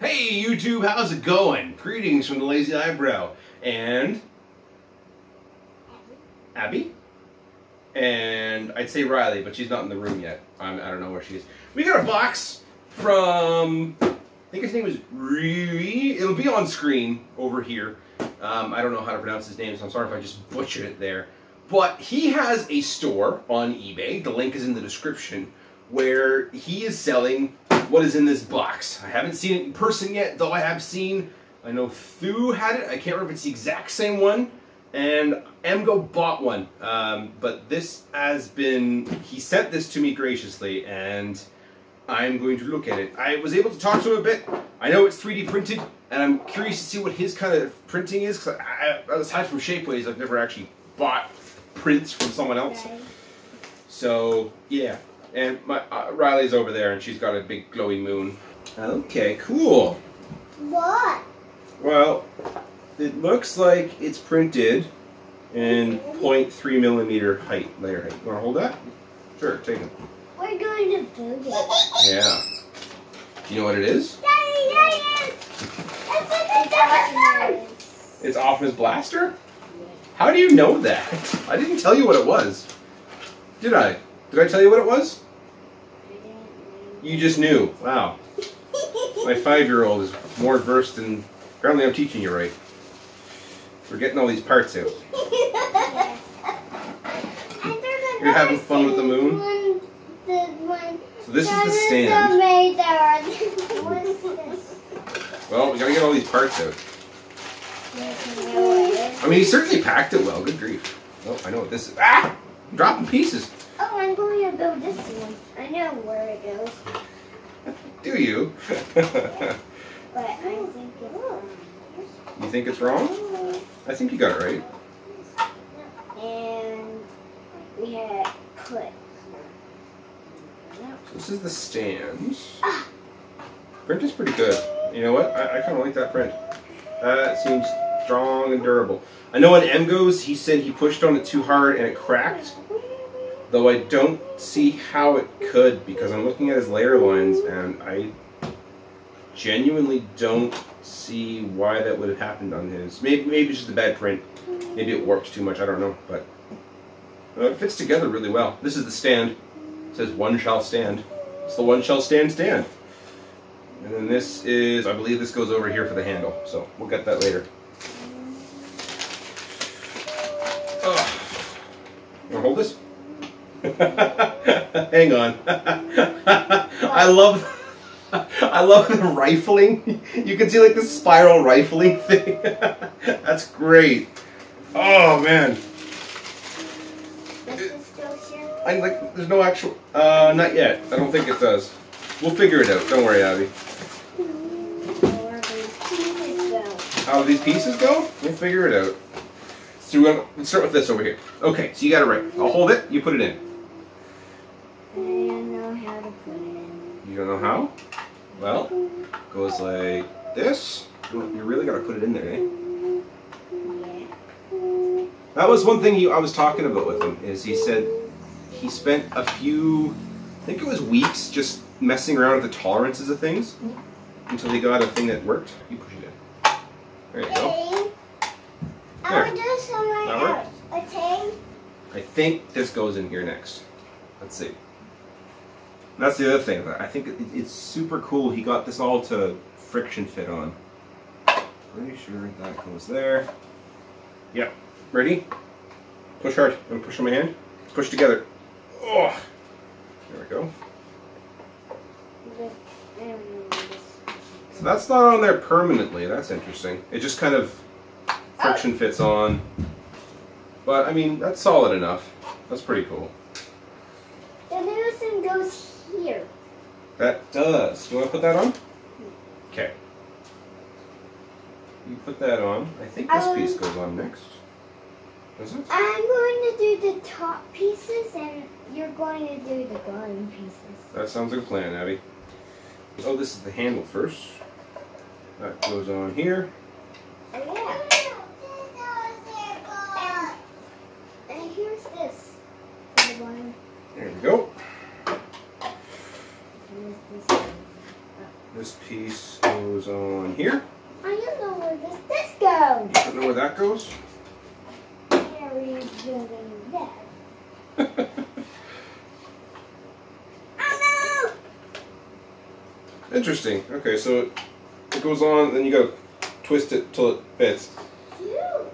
Hey YouTube, how's it going? Greetings from the Lazy Eyebrow and Abby and I'd say Riley, but she's not in the room yet. I'm, I don't know where she is. We got a box from I think his name is Rui. It'll be on screen over here. Um, I don't know how to pronounce his name, so I'm sorry if I just butchered it there. But he has a store on eBay. The link is in the description where he is selling what is in this box. I haven't seen it in person yet, though I have seen, I know Thew had it. I can't remember if it's the exact same one. And Emgo bought one. Um, but this has been, he sent this to me graciously and I'm going to look at it. I was able to talk to him a bit. I know it's 3D printed and I'm curious to see what his kind of printing is. Cause I, I, aside from Shapeways, I've never actually bought prints from someone else. So, yeah. And my uh, Riley's over there, and she's got a big glowing moon. Okay, cool. What? Well, it looks like it's printed in 0.3 millimeter height, layer height. You want to hold that? Sure, take it. We're going to build it. Yeah. Do you know what it is? Daddy, Daddy! It's! It's Optimus Blaster? How do you know that? I didn't tell you what it was. Did I? Did I tell you what it was? You just knew. Wow. My five-year-old is more versed in. Apparently, I'm teaching you right. We're getting all these parts out. You're having fun with the moon? One, the one. So this is the stand. made that. What is this? Well, we gotta get all these parts out. I mean, he certainly packed it well. Good grief. Oh, I know what this is. Ah! Dropping pieces. Oh, I'm going to build this one. I know where it goes, Do you? but I think it's. wrong. you think it's wrong? I think you got it right. And we had put. So this is the stand. Ah. Print is pretty good. You know what? I, I kind of like that print. That seems strong and durable. I know on Emgo's, he said he pushed on it too hard and it cracked. Though I don't see how it could because I'm looking at his layer lines and I genuinely don't see why that would have happened on his. Maybe, maybe it's just a bad print. Maybe it warped too much. I don't know. But uh, it fits together really well. This is the stand. It says one shall stand. It's the one shall stand stand. And then this is, I believe this goes over here for the handle. So we'll get that later. You wanna hold this? Hang on. I love I love the rifling. You can see like the spiral rifling thing. That's great. Oh man. Does this go here? I like there's no actual uh not yet. I don't think it does. We'll figure it out. Don't worry, Abby. Where these pieces go? How do these pieces go? We'll figure it out. So we're gonna, let's start with this over here. Okay, so you got it right. I'll hold it, you put it in. I don't know how to put it in. You don't know how? Well, goes like this. You really gotta put it in there, eh? Yeah. That was one thing he, I was talking about with him, is he said he spent a few, I think it was weeks, just messing around with the tolerances of things until he got a thing that worked. You push it in. There you go. Hey, I There. want to do somewhere That work? else. Okay. I think this goes in here next. Let's see. That's the other thing. I think it, it's super cool. He got this all to friction fit on. Pretty sure that goes there. Yep. Ready? Push hard. I'm gonna push on my hand. Let's push together. Oh. There we go. This, and this. So that's not on there permanently. That's interesting. It just kind of friction fits on. But I mean, that's solid enough. That's pretty cool. The loosen goes here. That does. You want to put that on? Okay. You put that on. I think this Um, piece goes on next. Does it? I'm going to do the top pieces, and you're going to do the bottom pieces. That sounds like a plan, Abby. Oh, this is the handle first. That goes on here. Oh, yeah. And, and here's this. For the bottom. There we go. Here's this piece goes on here. I don't know where this this goes. Don't know where that goes. Harry's doing that. Interesting. Okay, so it, goes on, then you gotta twist it till it fits. no!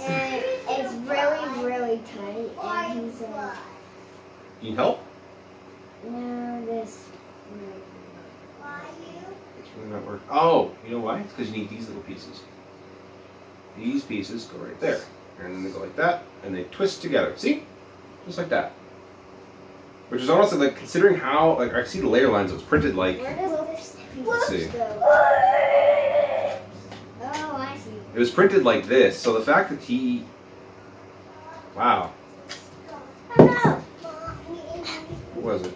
And it's really, really tight. And he's like, Need help? no, this. It's really not working. Oh, you know why? It's because you need these little pieces. These pieces go right there. And then they go like that, and they twist together. See? Just like that. Which is honestly, like, considering how, like, I see the layer lines, it was printed like, Where does this Let's see. go? Oh, I see. it was printed like this, so the fact that he, wow, Oh no! what was it?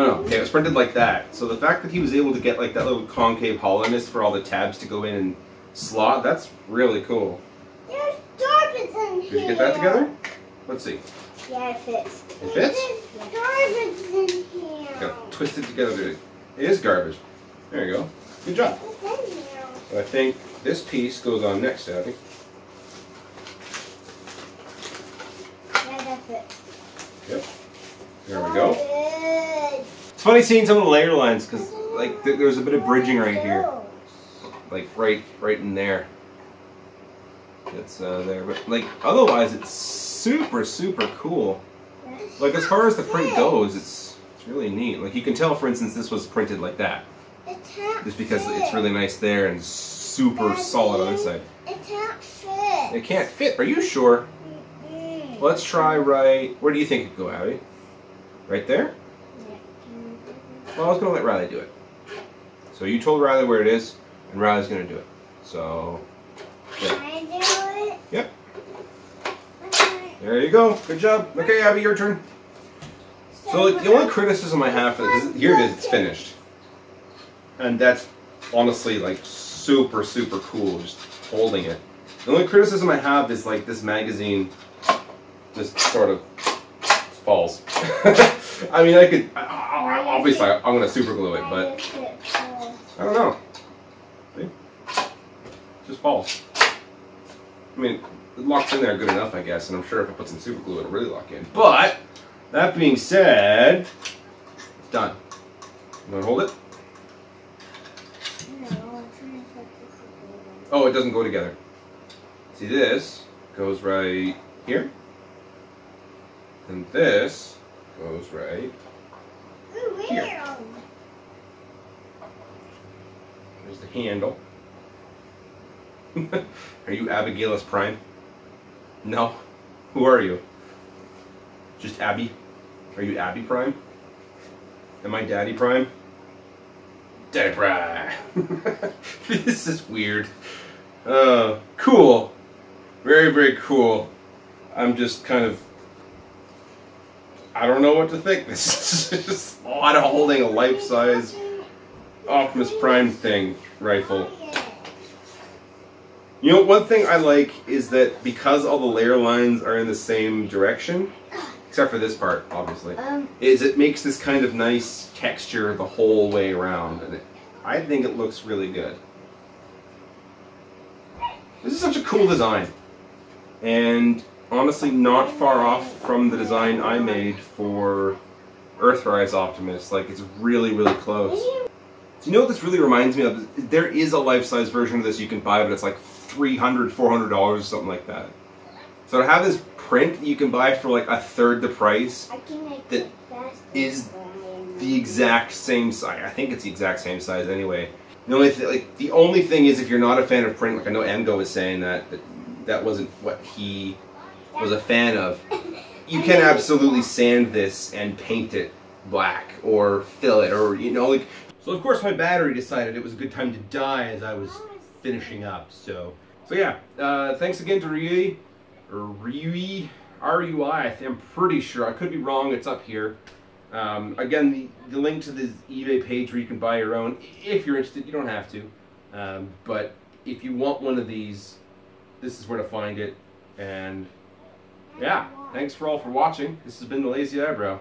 Oh no, okay, it was printed like that. So the fact that he was able to get like that little concave hollowness for all the tabs to go in and slot, that's really cool. There's garbage in here. Did you get that together? Let's see. Yeah, it fits. It fits? There's garbage in here. Got twisted together. It is garbage. There you go. Good job. What's in here? So I think this piece goes on next, Abby. Yeah, that fits. There we go. Oh, It's funny seeing some of the layer lines because like th- there's a bit of bridging right here, like right right in there. It's uh, there, but like otherwise it's super super cool. Like as far as the print goes, it's it's really neat. Like you can tell, for instance, this was printed like that, just because it's really nice there and super solid on this side. It can't fit. It can't fit. Are you sure? Let's try right. Where do you think it go, Abby? Right there? Well, I was gonna let Riley do it. So you told Riley where it is, and Riley's gonna do it. So Can I do it? Yep. Okay. there you go. Good job. Okay, Abby, your turn. So like, the only criticism I have for this, is- here it is. It's finished, and that's honestly like super super cool. Just holding it. The only criticism I have is like this magazine just sort of falls. I mean, I could I, obviously I'm gonna super glue it, but? I don't know. See? Just falls. I mean, it locks in there good enough, I guess, and I'm sure if I put some super glue, it'll really lock in. But, that being said, it's done. You wanna hold it? Oh, it doesn't go together. See, this goes right here. And this goes right. Here. There's the handle. are you Abigailus Prime? No. Who are you? Just Abby? Are you Abby Prime? Am I Daddy Prime? Daddy Prime. this is weird. Uh, cool. Very, very cool. I'm just kind of. I don't know what to think. This is just odd holding a life size Optimus Prime thing rifle. You know, one thing I like is that because all the layer lines are in the same direction, except for this part, obviously, Um, is it makes this kind of nice texture the whole way around, and it, I think it looks really good. This is such a cool design, and honestly, not far off from the design I made for Earthrise Optimus. Like, it's really, really close. Do you know what this really reminds me of? There is a life-size version of this you can buy, but it's like $300, $400 or something like that. So to have this print you can buy for like a third the price, I can make That is the exact same size. I think it's the exact same size anyway. The only th- like the only thing is if you're not a fan of print, like I know Emgo was saying that that, that wasn't what he was a fan of. You can absolutely sand this and paint it black or fill it or you know like. So of course my battery decided it was a good time to die as I was finishing up. So so yeah. Uh, thanks again to Rui, or Rui, R U I. I th- I'm pretty sure. I could be wrong. It's up here. Um, again, the, the link to this eBay page where you can buy your own. If you're interested, you don't have to. Um, but if you want one of these, this is where to find it. And yeah, thanks for all for watching. This has been the Lazy Eyebrow.